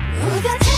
Ooh,